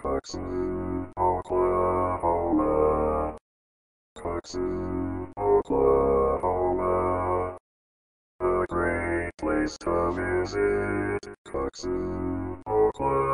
Texas, Oklahoma. Texas, Oklahoma. A great place to visit. Texas, Oklahoma.